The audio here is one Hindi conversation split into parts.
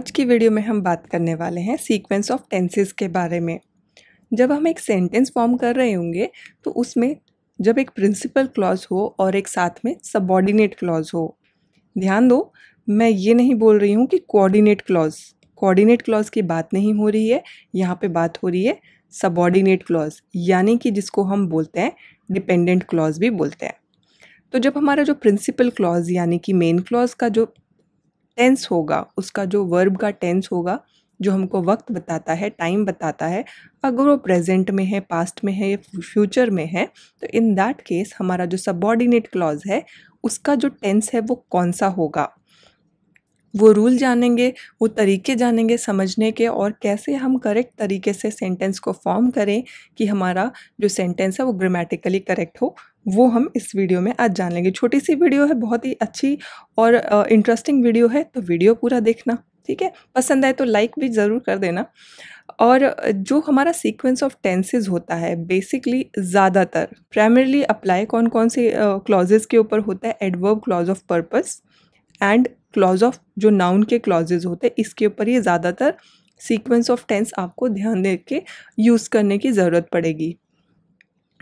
आज की वीडियो में हम बात करने वाले हैं सीक्वेंस ऑफ़ टेंसेस के बारे में। जब हम एक सेंटेंस फॉर्म कर रहे होंगे तो उसमें जब एक प्रिंसिपल क्लॉज हो और एक साथ में सबॉर्डिनेट क्लॉज हो। ध्यान दो, मैं ये नहीं बोल रही हूँ कि कोऑर्डिनेट क्लॉज कोऑर्डिनेट क्लॉज की बात नहीं हो रही है, यहाँ पे बात हो रही है सबॉर्डिनेट क्लॉज यानी कि जिसको हम बोलते हैं डिपेंडेंट क्लॉज भी बोलते हैं। तो जब हमारा जो प्रिंसिपल क्लॉज यानी कि मेन क्लॉज का जो टेंस होगा, उसका जो वर्ब का टेंस होगा, जो हमको वक्त बताता है टाइम बताता है, अगर वो प्रेजेंट में है पास्ट में है या फ्यूचर में है तो इन दैट केस हमारा जो सबॉर्डिनेट क्लॉज है, उसका जो टेंस है वो कौन सा होगा? वो रूल जानेंगे वो तरीके जानेंगे समझने के और कैसे हम करेक्ट तरीके से सेंटेंस को फॉर्म करें कि हमारा जो सेंटेंस है वो ग्रामेटिकली करेक्ट हो वो हम इस वीडियो में आज जान लेंगे। छोटी सी वीडियो है बहुत ही अच्छी और इंटरेस्टिंग वीडियो है तो वीडियो पूरा देखना ठीक है? पसंद आए तो लाइक भी ज़रूर कर देना। और जो हमारा सीक्वेंस ऑफ़ टेंसेस होता है बेसिकली ज़्यादातर प्राइमरली अप्लाई कौन कौन से क्लॉजेज़ uh, के ऊपर होता है? Adverb clause of purpose and clause of जो नाउन के क्लॉजेज होते हैं, इसके ऊपर ये ज़्यादातर सीक्वेंस ऑफ़ टेंस आपको ध्यान दे के यूज़ करने की ज़रूरत पड़ेगी।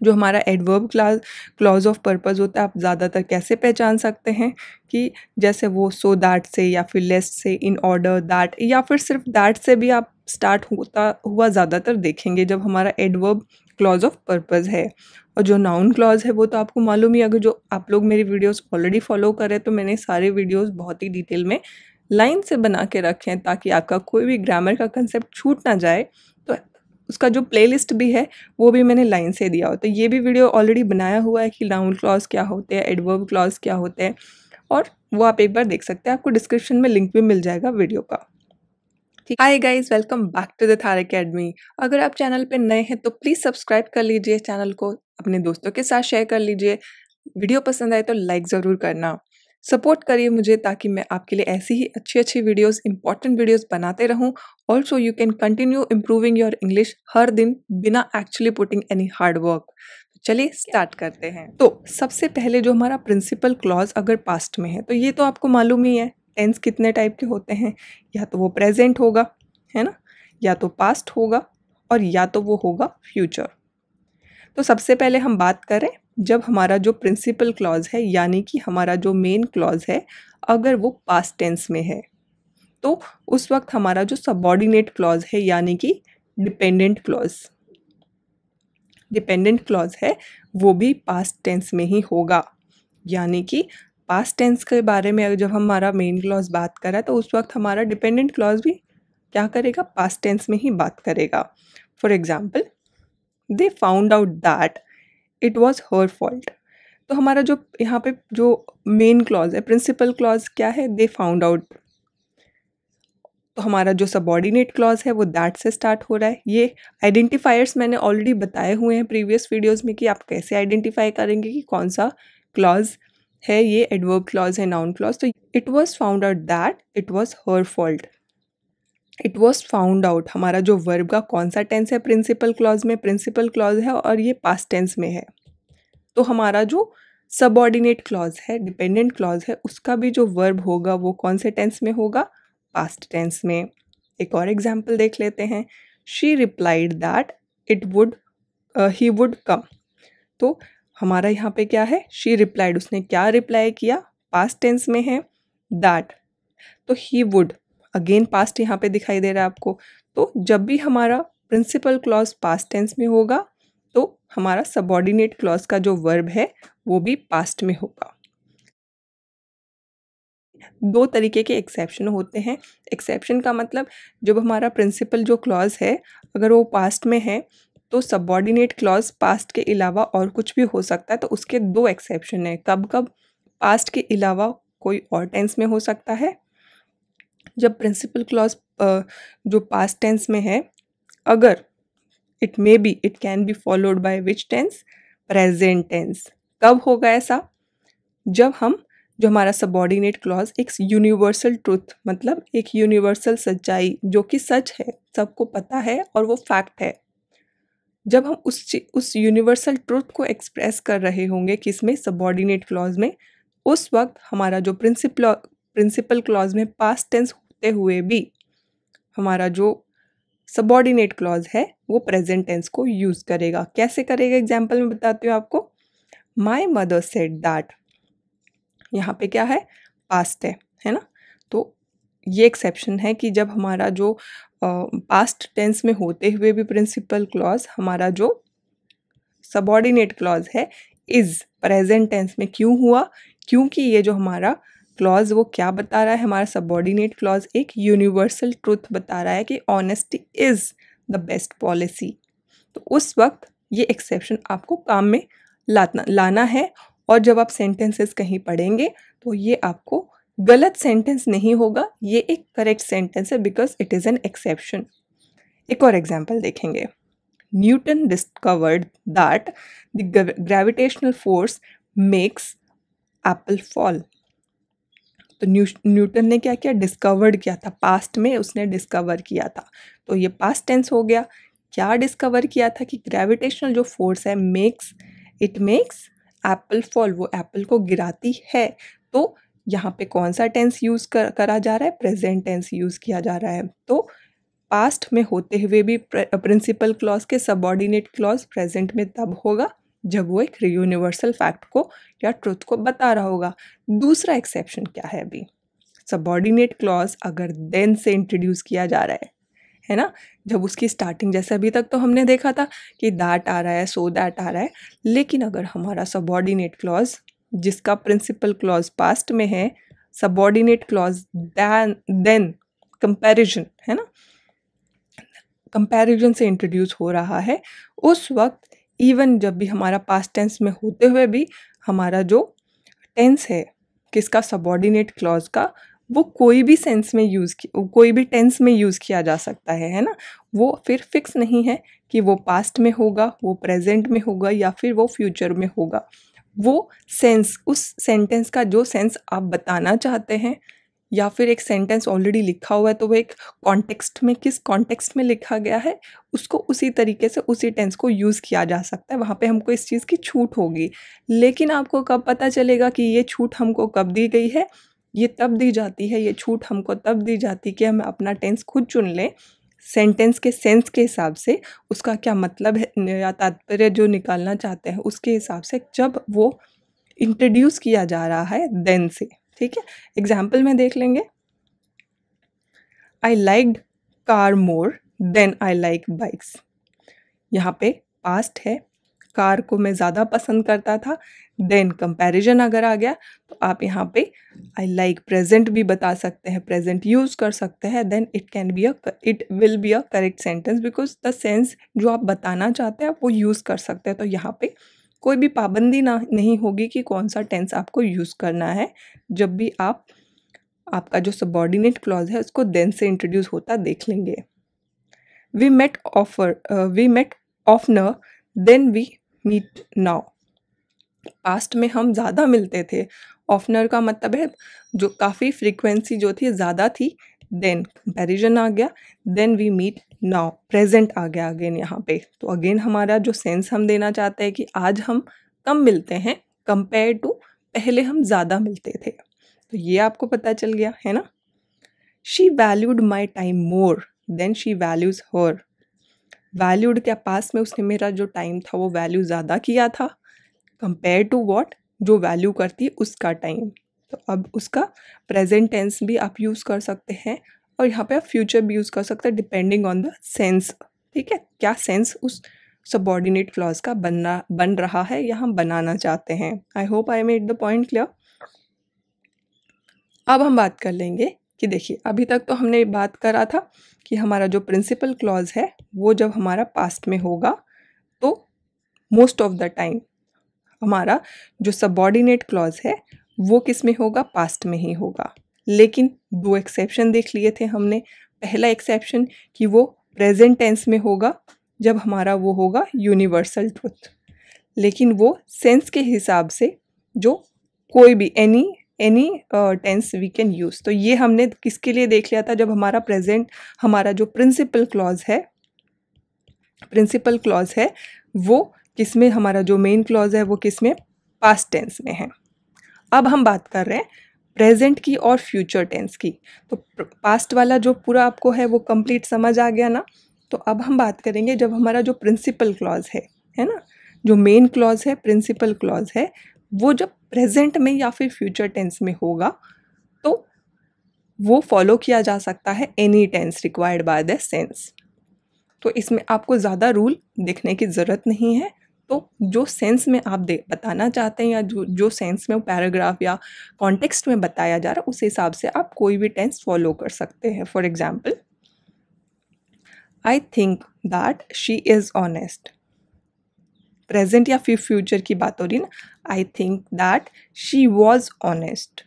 जो हमारा adverb clause clause of purpose होता है, आप ज़्यादातर कैसे पहचान सकते हैं कि जैसे वो सो दैट से या फिर लेस से इन ऑर्डर दैट या फिर सिर्फ़ दैट से भी आप स्टार्ट होता, हुआ ज़्यादातर देखेंगे जब हमारा एडवर्ब क्लॉज ऑफ़ पर्पज़ है। और जो नाउन क्लॉज है वो तो आपको मालूम ही अगर जो आप लोग मेरी वीडियोस ऑलरेडी फॉलो करें तो मैंने सारे वीडियोस बहुत ही डिटेल में लाइन से बना के रखे हैं ताकि आपका कोई भी ग्रामर का कंसेप्ट छूट ना जाए। तो उसका जो प्लेलिस्ट भी है, वो भी मैंने लाइन से दिया हो। तो ये भी वीडियो ऑलरेडी बनाया हुआ है कि नाउन क्लॉज क्या होते हैं एडवर्ब क्लॉज क्या होते हैं। और वो आप एक बार देख सकते हैं, आपको डिस्क्रिप्शन में लिंक भी मिल जाएगा वीडियो का। Hi guys welcome back to the Thar academy अगर आप चैनल पे नए हैं तो प्लीज़ सब्सक्राइब कर लीजिए चैनल को अपने दोस्तों के साथ शेयर कर लीजिए। वीडियो पसंद आए तो लाइक ज़रूर करना। सपोर्ट करिए मुझे ताकि मैं आपके लिए ऐसी ही अच्छी अच्छी वीडियोस इंपॉर्टेंट वीडियोस बनाते रहूँ। Also you can continue improving your English हर दिन बिना actually putting any hard work चलिए स्टार्ट करते हैं। तो सबसे पहले जो हमारा प्रिंसिपल क्लॉज अगर पास्ट में है तो ये तो आपको मालूम ही है। टेंस कितने टाइप के होते हैं, या तो वो प्रेजेंट होगा, है ना, या तो पास्ट होगा, और या तो वो होगा फ्यूचर। तो सबसे पहले हम बात करें, जब हमारा जो प्रिंसिपल क्लॉज है, यानी कि हमारा जो मेन क्लॉज है, अगर वो पास्ट टेंस में है तो उस वक्त हमारा जो सबॉर्डिनेट क्लॉज है, यानी कि डिपेंडेंट क्लॉज डिपेंडेंट क्लॉज है, वो भी पास्ट टेंस में ही होगा। यानी कि पास्ट टेंस के बारे में जब हमारा मेन क्लॉज बात करा तो उस वक्त हमारा डिपेंडेंट क्लॉज भी क्या करेगा? पास्ट टेंस में ही बात करेगा। For example they found out that it was her fault तो हमारा जो यहाँ पे जो मेन क्लॉज है प्रिंसिपल क्लॉज क्या है? दे फाउंड आउट तो हमारा जो सबॉर्डिनेट क्लॉज है, वो दैट से स्टार्ट हो रहा है। ये आइडेंटिफायर्स मैंने ऑलरेडी बताए हुए हैं प्रीवियस वीडियोस में कि आप कैसे आइडेंटिफाई करेंगे कि कौन सा क्लॉज है ये एडवर्ब क्लॉज है नाउन क्लॉज तो it was found out that it was her fault it was found out हमारा जो वर्ब का कौन सा टेंस है प्रिंसिपल क्लॉज में प्रिंसिपल क्लॉज है और ये पास्ट टेंस में है। तो हमारा जो सबॉर्डिनेट क्लॉज है डिपेंडेंट क्लॉज है, उसका भी जो वर्ब होगा वो कौन से टेंस में होगा? पास्ट टेंस में। एक और एग्ज़ाम्पल देख लेते हैं। She replied that it would he would come तो हमारा यहाँ पे क्या है? शी रिप्लाइड उसने क्या रिप्लाई किया? पास्ट टेंस में है दैट तो ही वुड अगेन पास्ट यहाँ पे दिखाई दे रहा है आपको। तो जब भी हमारा प्रिंसिपल क्लॉज पास्ट टेंस में होगा तो हमारा सबॉर्डिनेट क्लॉज का जो वर्ब है, वो भी पास्ट में होगा। दो तरीके के एक्सेप्शन होते हैं। एक्सेप्शन का मतलब जब हमारा प्रिंसिपल जो क्लॉज है, अगर वो पास्ट में है तो सबॉर्डिनेट क्लॉज पास्ट के अलावा और कुछ भी हो सकता है तो उसके दो एक्सेप्शन है। कब कब? पास्ट के अलावा कोई और टेंस में हो सकता है। जब प्रिंसिपल क्लॉज जो पास्ट टेंस में है, अगर it may be it can be followed by which tense present tense कब होगा ऐसा? जब हम, जो हमारा सबॉर्डिनेट क्लॉज एक यूनिवर्सल ट्रुथ मतलब एक यूनिवर्सल सच्चाई, जो कि सच है, सबको पता है और वो फैक्ट है। जब हम उस उस यूनिवर्सल ट्रुथ को एक्सप्रेस कर रहे होंगे किसमें सबॉर्डिनेट क्लॉज में, उस वक्त हमारा जो प्रिंसिपल प्रिंसिपल क्लॉज में पास्ट टेंस होते हुए भी हमारा जो सबॉर्डिनेट क्लॉज है, वो प्रेजेंट टेंस को यूज़ करेगा। कैसे करेगा? एग्ज़ाम्पल में बताती हूँ आपको। माई मदर सेड दैट यहाँ पे क्या है? पास्ट है है ना? ये एक्सेप्शन है कि जब हमारा जो पास्ट टेंस में होते हुए भी प्रिंसिपल क्लॉज हमारा जो सबॉर्डिनेट क्लॉज है इज़ प्रेजेंट टेंस में क्यों हुआ? क्योंकि ये जो हमारा क्लॉज वो क्या बता रहा है? हमारा सबॉर्डिनेट क्लॉज एक यूनिवर्सल ट्रूथ बता रहा है कि honesty is the best policy तो उस वक्त ये एक्सेप्शन आपको काम में लाना लाना है और जब आप सेंटेंसेस कहीं पढ़ेंगे तो ये आपको गलत सेंटेंस नहीं होगा, ये एक करेक्ट सेंटेंस है because it is an exception एक और एग्ज़ाम्पल देखेंगे। Newton discovered that the gravitational force makes apple fall तो न्यू, न्यूटन ने क्या किया? डिस्कवर्ड किया था। पास्ट में उसने डिस्कवर किया था। तो ये पास्ट टेंस हो गया। क्या डिस्कवर किया था कि ग्रेविटेशनल जो फोर्स है makes it makes apple fall वो एप्पल को गिराती है। तो यहाँ पे कौन सा टेंस यूज़ कर, करा जा रहा है? प्रेजेंट टेंस यूज़ किया जा रहा है। तो पास्ट में होते हुए भी प्रिंसिपल क्लॉज के सबॉर्डिनेट क्लॉज प्रेजेंट में तब होगा जब वो एक यूनिवर्सल फैक्ट को या ट्रुथ को बता रहा होगा। दूसरा एक्सेप्शन क्या है अभी? सबॉर्डिनेट क्लॉज अगर देन से इंट्रोड्यूस किया जा रहा है है ना? जब उसकी स्टार्टिंग जैसे अभी तक तो हमने देखा था कि दैट आ रहा है, सो दैट आ रहा है। लेकिन अगर हमारा सबॉर्डिनेट क्लॉज जिसका प्रिंसिपल क्लॉज पास्ट में है subordinate clause than than comparison है ना? कंपैरिजन से इंट्रोड्यूस हो रहा है। उस वक्त इवन जब भी हमारा पास्ट टेंस में होते हुए भी हमारा जो टेंस है, किसका सबॉर्डिनेट क्लॉज का, वो कोई भी सेंस में यूज़ कोई भी टेंस में यूज़ किया जा सकता है है ना? वो फिर फिक्स नहीं है कि वो पास्ट में होगा, वो प्रेजेंट में होगा या फिर वो फ्यूचर में होगा। वो सेंस उस सेंटेंस का जो सेंस आप बताना चाहते हैं, या फिर एक सेंटेंस ऑलरेडी लिखा हुआ है तो वो एक कॉन्टेक्स्ट में, किस कॉन्टेक्स्ट में लिखा गया है, उसको उसी तरीके से, उसी टेंस को यूज़ किया जा सकता है। वहाँ पे हमको इस चीज़ की छूट होगी। लेकिन आपको कब पता चलेगा कि ये छूट हमको कब दी गई है? ये तब दी जाती है, ये छूट हमको तब दी जाती है कि हम अपना टेंस खुद चुन लें सेंटेंस के सेंस के हिसाब से उसका क्या मतलब है या तात्पर्य जो निकालना चाहते हैं, उसके हिसाब से जब वो इंट्रोड्यूस किया जा रहा है देन से। ठीक है? एग्ज़ाम्पल में देख लेंगे। I like car more than I like bikes यहाँ पे पास्ट है। कार को मैं ज़्यादा पसंद करता था। देन कंपैरिजन अगर आ गया तो आप यहाँ पे आई लाइक प्रेजेंट भी बता सकते हैं प्रेजेंट यूज़ कर सकते हैं। Then it can be a it will be a correct sentence because the sense जो आप बताना चाहते हैं वो यूज़ कर सकते हैं। तो यहाँ पे कोई भी पाबंदी ना, नहीं होगी कि कौन सा टेंस आपको यूज़ करना है। जब भी आप, आपका जो सबॉर्डिनेट क्लॉज है, उसको देन से इंट्रोड्यूस होता देख लेंगे। We met offer we met oftener than we meet now past में हम ज़्यादा मिलते थे। ऑफनर का मतलब है जो काफ़ी फ्रीक्वेंसी जो थी, ज़्यादा थी देन कंपेरिजन आ गया than we meet now present आ गया अगेन यहाँ पे। तो अगेन हमारा जो सेंस हम देना चाहते हैं कि आज हम कम मिलते हैं कंपेयर टू पहले हम ज़्यादा मिलते थे। तो ये आपको पता चल गया, है ना? She valued my time more than she values her valued के पास में उसने मेरा जो टाइम था वो वैल्यू ज़्यादा किया था? कंपेयर टू वॉट जो वैल्यू करती उसका टाइम तो अब उसका प्रेजेंट टेंस भी आप यूज़ कर सकते हैं और यहाँ पे आप फ्यूचर भी यूज़ कर सकते हैं डिपेंडिंग ऑन द सेंस ठीक है? क्या सेंस उस सबॉर्डिनेट क्लॉज का बनना, बन रहा है या हम बनाना चाहते हैं? I hope I made the point clear अब हम बात कर लेंगे कि देखिए, अभी तक तो हमने बात करा था कि हमारा जो प्रिंसिपल क्लॉज है, वो जब हमारा पास्ट में होगा तो मोस्ट ऑफ़ द टाइम हमारा जो सबॉर्डिनेट क्लॉज है, वो किसमें होगा? पास्ट में ही होगा। लेकिन दो एक्सेप्शन देख लिए थे हमने। पहला एक्सेप्शन कि वो प्रेजेंट टेंस में होगा, जब हमारा वो होगा यूनिवर्सल ट्रुथ लेकिन वो सेंस के हिसाब से जो कोई भी any any tense we can use तो ये हमने किसके लिए देख लिया था? जब हमारा प्रेजेंट हमारा जो प्रिंसिपल क्लॉज है प्रिंसिपल क्लॉज है, वो किसमें हमारा जो मेन क्लॉज है, वो किसमें पास्ट टेंस में है। अब हम बात कर रहे हैं प्रेजेंट की और फ्यूचर टेंस की। तो पास्ट वाला जो पूरा आपको है, वो कंप्लीट समझ आ गया ना? तो अब हम बात करेंगे जब हमारा जो प्रिंसिपल क्लॉज है है ना? जो मेन क्लॉज है प्रिंसिपल क्लॉज है वो जब प्रेजेंट में या फिर फ्यूचर टेंस में होगा तो वो फॉलो किया जा सकता है any tense required by the sense तो इसमें आपको ज़्यादा रूल देखने की ज़रूरत नहीं है। तो जो सेंस में आप दे, बताना चाहते हैं या जो जो सेंस में पैराग्राफ या कॉन्टेक्स्ट में बताया जा रहा है, उस हिसाब से आप कोई भी टेंस फॉलो कर सकते हैं। For example I think that she is honest present या फिर फ्यूचर की बात हो रही ना I think that she was honest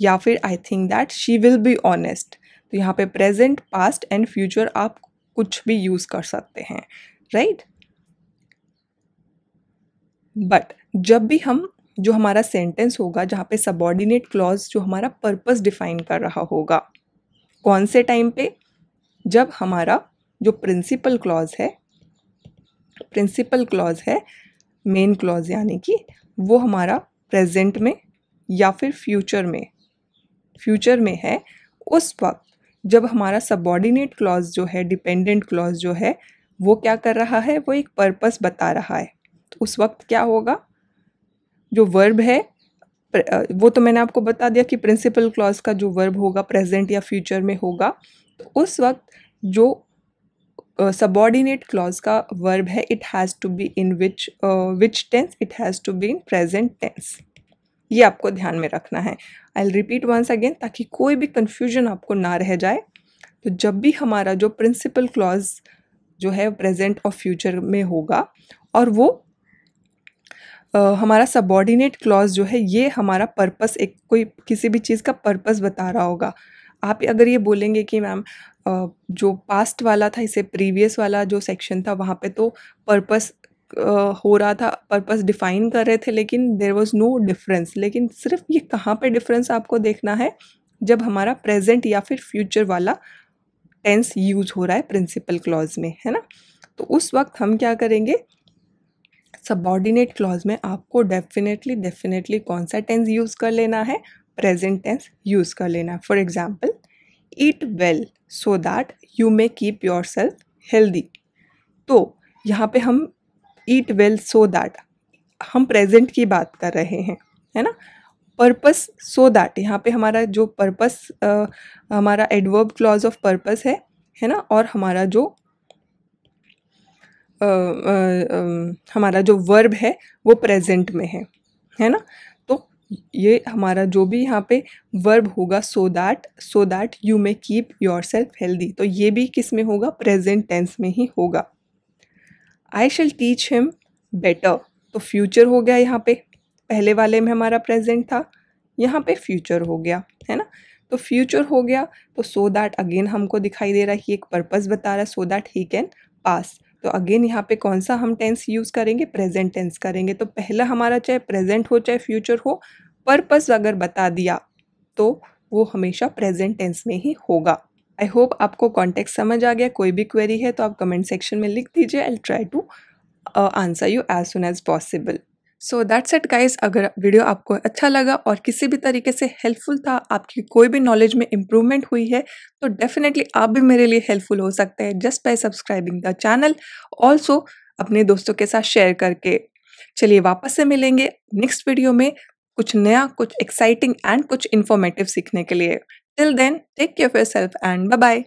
या फिर I think that she will be honest तो यहाँ पे प्रेजेंट पास्ट एंड फ्यूचर आप कुछ भी यूज़ कर सकते हैं राइट बट जब भी हम, जो हमारा सेंटेंस होगा, जहाँ पे सबॉर्डिनेट क्लॉज जो हमारा पर्पस डिफाइन कर रहा होगा, कौन से टाइम पे? जब हमारा जो प्रिंसिपल क्लॉज है प्रिंसिपल क्लॉज है, मेन क्लॉज यानी कि वो हमारा प्रेजेंट में या फिर फ्यूचर में फ्यूचर में है। उस वक्त जब हमारा सबॉर्डिनेट क्लॉज जो है, डिपेंडेंट क्लॉज जो है, वो क्या कर रहा है? वो एक पर्पस बता रहा है। तो उस वक्त क्या होगा? जो वर्ब है वो तो मैंने आपको बता दिया कि प्रिंसिपल क्लॉज का जो वर्ब होगा, प्रेजेंट या फ्यूचर में होगा। तो उस वक्त जो सबॉर्डिनेट क्लॉज का वर्ब है it has to be in which which tense it has to be in present tense ये आपको ध्यान में रखना है। आई रिपीट वंस अगेन ताकि कोई भी कन्फ्यूज़न आपको ना रह जाए। तो जब भी हमारा जो प्रिंसिपल क्लॉज जो है प्रेजेंट और फ्यूचर में होगा और वो Uh, हमारा सबॉर्डिनेट क्लॉज जो है ये हमारा पर्पस एक कोई किसी भी चीज़ का पर्पस बता रहा होगा। आप अगर ये बोलेंगे कि मैम जो पास्ट वाला था, इसे प्रीवियस वाला जो सेक्शन था, वहाँ पे तो पर्पस हो रहा था पर्पस डिफाइन कर रहे थे, लेकिन देर वॉज़ नो डिफरेंस लेकिन सिर्फ़ ये कहाँ पे डिफरेंस आपको देखना है? जब हमारा प्रेजेंट या फिर फ्यूचर वाला टेंस यूज़ हो रहा है प्रिंसिपल क्लॉज में, है ना? तो उस वक्त हम क्या करेंगे? सबॉर्डिनेट क्लॉज में आपको डेफिनेटली डेफिनेटली कौन सा टेंस यूज़ कर लेना है? प्रेजेंट टेंस यूज़ कर लेना है. For example eat well so that you may keep yourself healthy तो यहाँ पे हम ईट वेल सो दैट हम प्रेजेंट की बात कर रहे हैं है ना? पर्पस सो दैट यहाँ पे हमारा जो पर्पस हमारा एडवर्ब क्लॉज ऑफ़ पर्पस है है ना? और हमारा जो आ, आ, आ, हमारा जो वर्ब है वो प्रेजेंट में है है ना? ये हमारा जो भी यहाँ पे वर्ब होगा so that so that you may keep yourself healthy तो ये भी किसमें होगा? प्रेजेंट टेंस में ही होगा। I shall teach him better तो फ्यूचर हो गया यहाँ पे। पहले वाले में हमारा प्रेजेंट था। यहाँ पे फ्यूचर हो गया, है ना? तो फ्यूचर हो गया। तो सो दैट अगेन हमको दिखाई दे रहा है कि एक पर्पस बता रहा है। So that he can pass तो अगेन यहाँ पे कौन सा हम टेंस यूज़ करेंगे? प्रेजेंट टेंस करेंगे। तो पहला हमारा चाहे प्रेजेंट हो, चाहे फ्यूचर हो पर्पस अगर बता दिया तो वो हमेशा प्रेजेंट टेंस में ही होगा। आई होप आपको कॉन्टेक्ट समझ आ गया। कोई भी क्वेरी है तो आप कमेंट सेक्शन में लिख दीजिए। I try to answer you as soon as possible so that's it guys अगर वीडियो आपको अच्छा लगा और किसी भी तरीके से हेल्पफुल था, आपकी कोई भी नॉलेज में इम्प्रूवमेंट हुई है तो डेफिनेटली आप भी मेरे लिए हेल्पफुल हो सकते हैं just by subscribing the channel also अपने दोस्तों के साथ शेयर करके। चलिए वापस से मिलेंगे नेक्स्ट वीडियो में कुछ नया, कुछ एक्साइटिंग एंड कुछ इन्फॉर्मेटिव सीखने के लिए। Till then take care of yourself and bye bye